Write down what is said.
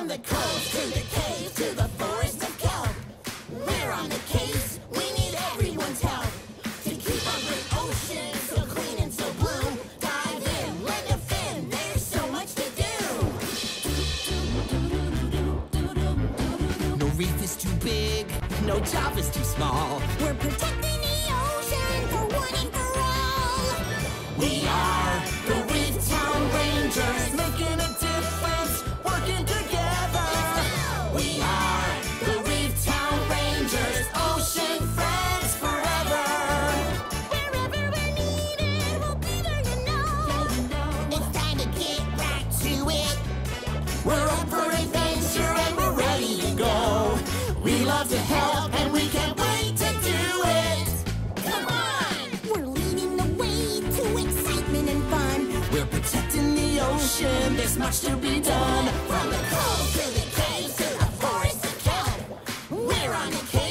From the coast to the cave to the forest of kelp. We're on the case, we need everyone's help. To keep our great ocean so clean and so blue. Dive in, lend a fin, there's so much to do. No reef is too big, no job is too small. We're protecting the ocean for one and for all. We are We're up for adventure and we're ready to go. We love to help and we can't wait to do it. Come on! We're leading the way to excitement and fun. We're protecting the ocean. There's much to be done. From the coast to the cave to the forest to camp. We're on a cave.